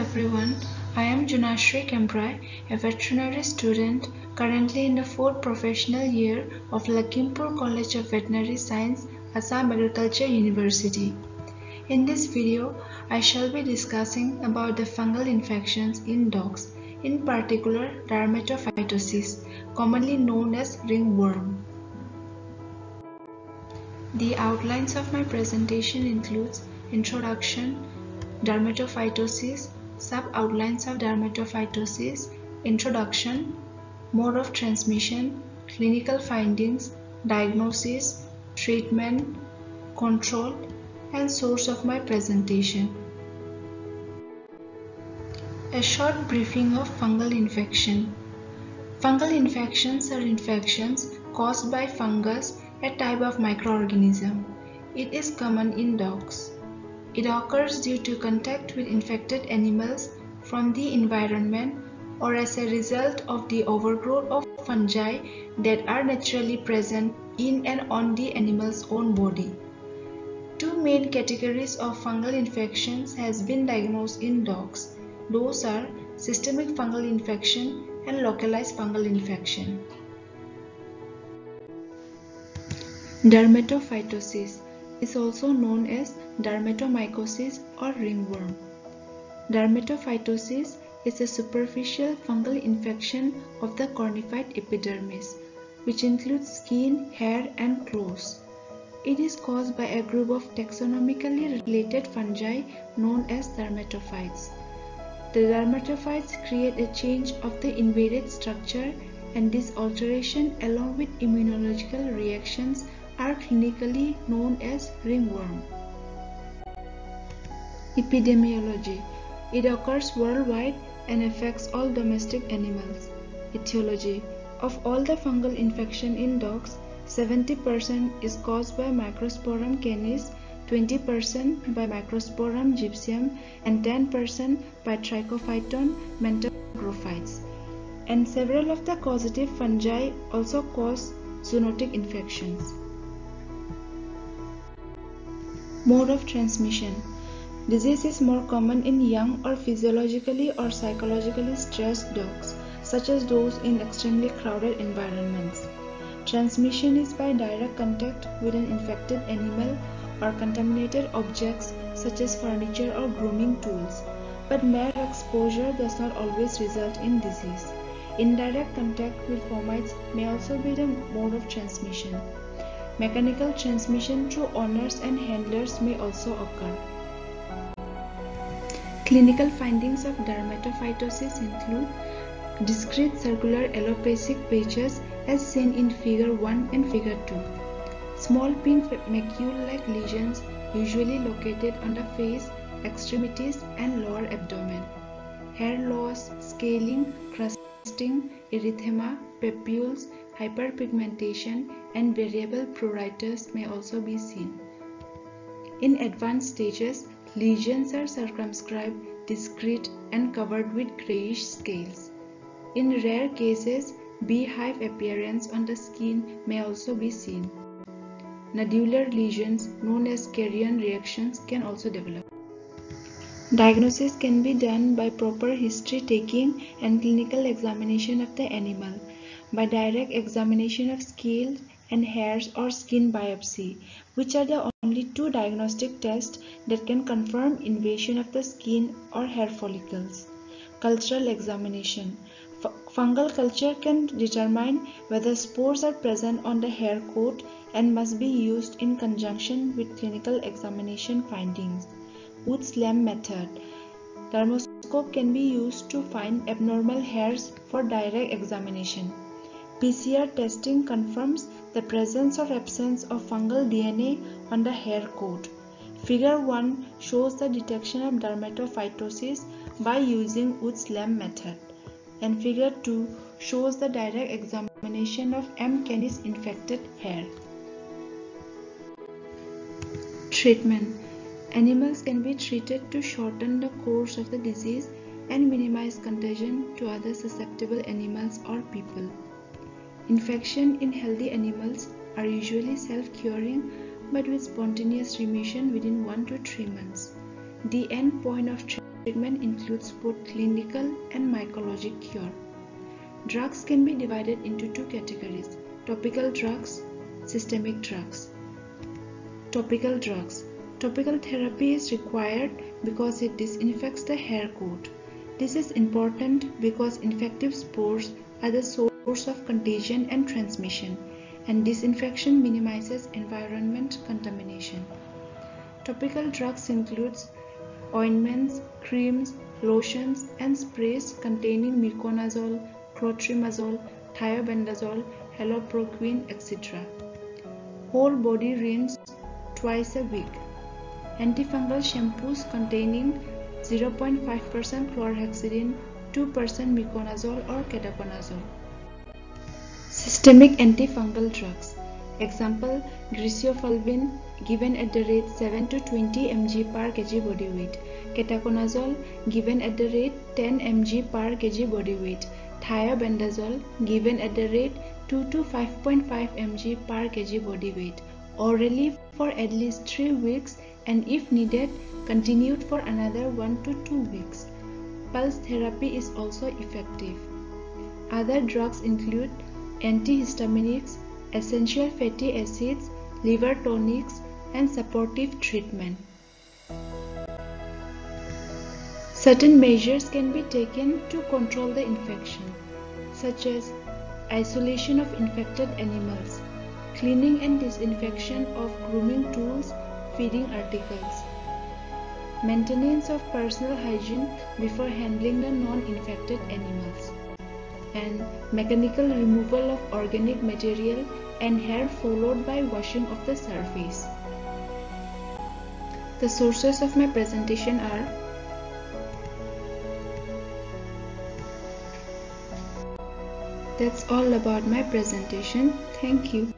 everyone, I am Junashri Kembrai, a veterinary student currently in the fourth professional year of Lakhimpur College of Veterinary Science, Assam Agriculture University. In this video, I shall be discussing about the fungal infections in dogs, in particular dermatophytosis, commonly known as ringworm. The outlines of my presentation includes introduction, dermatophytosis, sub-outlines of dermatophytosis, introduction, mode of transmission, clinical findings, diagnosis, treatment, control, and source of my presentation. A short briefing of fungal infection. Fungal infections are infections caused by fungus, a type of microorganism. It is common in dogs. It occurs due to contact with infected animals from the environment or as a result of the overgrowth of fungi that are naturally present in and on the animal's own body. Two main categories of fungal infections has been diagnosed in dogs. Those are systemic fungal infection and localized fungal infection. Dermatophytosis is also known as dermatomycosis or ringworm. Dermatophytosis is a superficial fungal infection of the cornified epidermis, which includes skin, hair, and claws. It is caused by a group of taxonomically related fungi known as dermatophytes. The dermatophytes create a change of the invaded structure and this alteration along with immunological reactions are clinically known as ringworm. Epidemiology It occurs worldwide and affects all domestic animals. Etiology Of all the fungal infection in dogs, 70% is caused by Microsporum canis, 20% by Microsporum gypseum, and 10% by Trichophyton mentagrophytes. And several of the causative fungi also cause zoonotic infections. Mode of transmission Disease is more common in young or physiologically or psychologically stressed dogs, such as those in extremely crowded environments. Transmission is by direct contact with an infected animal or contaminated objects such as furniture or grooming tools, but mere exposure does not always result in disease. Indirect contact with fomites may also be the mode of transmission. Mechanical transmission through owners and handlers may also occur. Clinical findings of dermatophytosis include discrete circular alopecic patches as seen in figure 1 and figure 2. Small pink macule-like lesions usually located on the face, extremities and lower abdomen. Hair loss, scaling, crusting, erythema, papules, hyperpigmentation and variable pruritus may also be seen. In advanced stages, lesions are circumscribed, discrete and covered with grayish scales. In rare cases, beehive appearance on the skin may also be seen. Nodular lesions known as kerion reactions can also develop. Diagnosis can be done by proper history taking and clinical examination of the animal by direct examination of scales and hairs or skin biopsy, which are the only two diagnostic tests that can confirm invasion of the skin or hair follicles. Cultural examination. F fungal culture can determine whether spores are present on the hair coat and must be used in conjunction with clinical examination findings. Wood's lamp method. Thermoscope can be used to find abnormal hairs for direct examination. PCR testing confirms the presence or absence of fungal DNA on the hair coat. Figure 1 shows the detection of dermatophytosis by using Wood's lamp method and figure 2 shows the direct examination of M. canis infected hair. Treatment Animals can be treated to shorten the course of the disease and minimize contagion to other susceptible animals or people. Infection in healthy animals are usually self-curing but with spontaneous remission within 1 to 3 months. The end point of treatment includes both clinical and mycologic cure. Drugs can be divided into two categories, topical drugs, systemic drugs. Topical drugs. Topical therapy is required because it disinfects the hair coat. This is important because infective spores are the source of contagion and transmission and disinfection minimizes environment contamination. Topical drugs includes ointments, creams, lotions and sprays containing miconazole, clotrimazole, thiabendazole, haloprogin, etc. Whole body rinse twice a week. Antifungal shampoos containing 0.5% chlorhexidine, 2% miconazole or ketoconazole. Systemic antifungal drugs. Example, griseofulvin given at the rate 7 to 20 mg per kg body weight. Ketoconazole given at the rate 10 mg per kg body weight. Thiabendazole given at the rate 2 to 5.5 mg per kg body weight. Orally for at least 3 weeks and if needed continued for another 1 to 2 weeks. Pulse therapy is also effective. Other drugs include antihistaminics, essential fatty acids, liver tonics, and supportive treatment. Certain measures can be taken to control the infection, such as isolation of infected animals, cleaning and disinfection of grooming tools, feeding articles, maintenance of personal hygiene before handling the non-infected animals, and mechanical removal of organic material and hair followed by washing of the surface. The sources of my presentation are That's all about my presentation. Thank you.